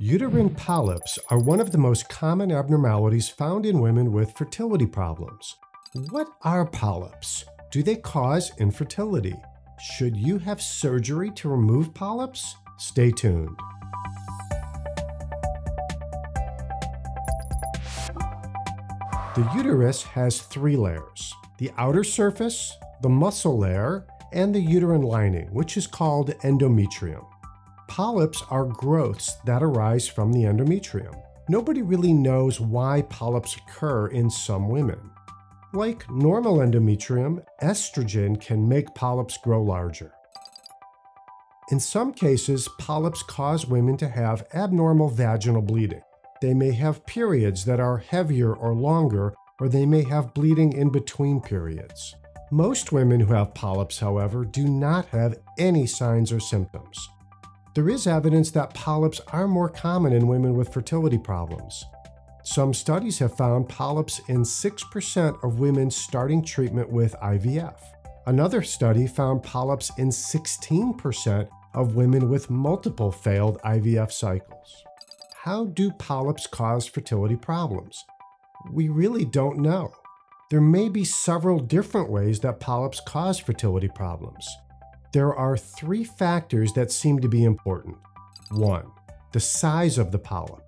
Uterine polyps are one of the most common abnormalities found in women with fertility problems. What are polyps? Do they cause infertility? Should you have surgery to remove polyps? Stay tuned. The uterus has three layers the outer surface, the muscle layer, and the uterine lining, which is called endometrium. Polyps are growths that arise from the endometrium. Nobody really knows why polyps occur in some women. Like normal endometrium, estrogen can make polyps grow larger. In some cases, polyps cause women to have abnormal vaginal bleeding. They may have periods that are heavier or longer, or they may have bleeding in between periods. Most women who have polyps, however, do not have any signs or symptoms. There is evidence that polyps are more common in women with fertility problems. Some studies have found polyps in 6% of women starting treatment with IVF. Another study found polyps in 16% of women with multiple failed IVF cycles. How do polyps cause fertility problems? We really don't know. There may be several different ways that polyps cause fertility problems there are three factors that seem to be important. One, the size of the polyp.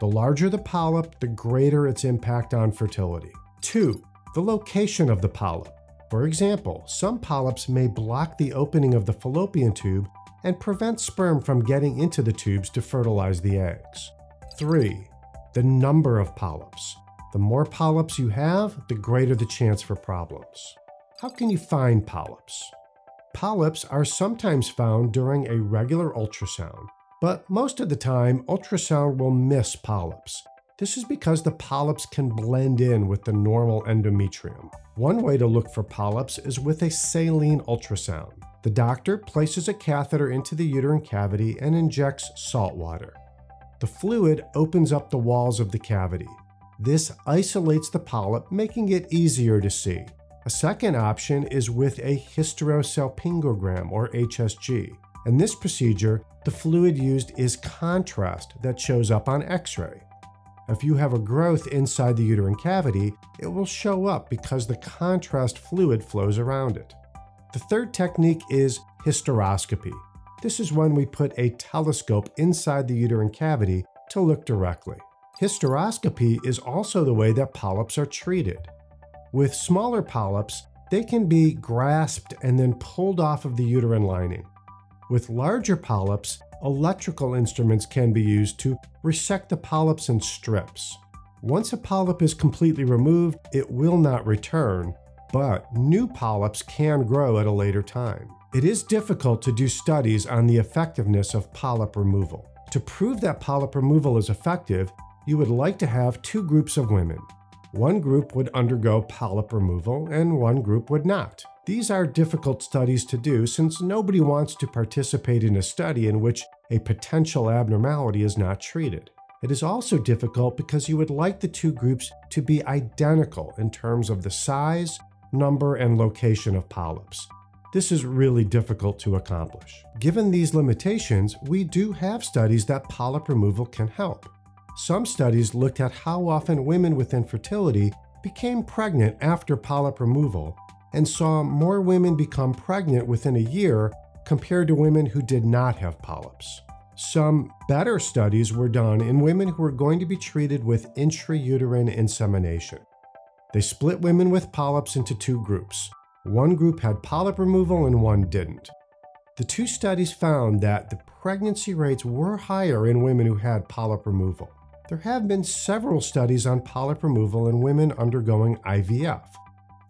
The larger the polyp, the greater its impact on fertility. Two, the location of the polyp. For example, some polyps may block the opening of the fallopian tube and prevent sperm from getting into the tubes to fertilize the eggs. 3. The number of polyps. The more polyps you have, the greater the chance for problems. How can you find polyps? Polyps are sometimes found during a regular ultrasound, but most of the time, ultrasound will miss polyps. This is because the polyps can blend in with the normal endometrium. One way to look for polyps is with a saline ultrasound. The doctor places a catheter into the uterine cavity and injects salt water. The fluid opens up the walls of the cavity. This isolates the polyp, making it easier to see. A second option is with a hysterosalpingogram or HSG. In this procedure, the fluid used is contrast that shows up on X-ray. If you have a growth inside the uterine cavity, it will show up because the contrast fluid flows around it. The third technique is hysteroscopy. This is when we put a telescope inside the uterine cavity to look directly. Hysteroscopy is also the way that polyps are treated. With smaller polyps, they can be grasped and then pulled off of the uterine lining. With larger polyps, electrical instruments can be used to resect the polyps in strips. Once a polyp is completely removed, it will not return, but new polyps can grow at a later time. It is difficult to do studies on the effectiveness of polyp removal. To prove that polyp removal is effective, you would like to have two groups of women. One group would undergo polyp removal and one group would not. These are difficult studies to do since nobody wants to participate in a study in which a potential abnormality is not treated. It is also difficult because you would like the two groups to be identical in terms of the size, number, and location of polyps. This is really difficult to accomplish. Given these limitations, we do have studies that polyp removal can help. Some studies looked at how often women with infertility became pregnant after polyp removal and saw more women become pregnant within a year compared to women who did not have polyps. Some better studies were done in women who were going to be treated with intrauterine insemination. They split women with polyps into two groups. One group had polyp removal and one didn't. The two studies found that the pregnancy rates were higher in women who had polyp removal there have been several studies on polyp removal in women undergoing IVF.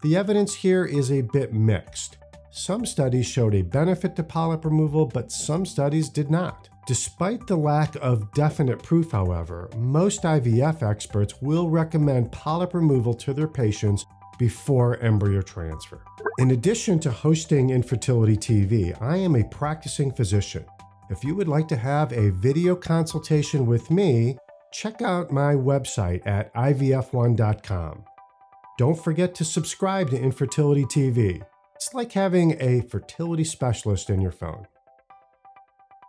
The evidence here is a bit mixed. Some studies showed a benefit to polyp removal, but some studies did not. Despite the lack of definite proof, however, most IVF experts will recommend polyp removal to their patients before embryo transfer. In addition to hosting Infertility TV, I am a practicing physician. If you would like to have a video consultation with me, check out my website at ivf1.com. Don't forget to subscribe to Infertility TV. It's like having a fertility specialist in your phone.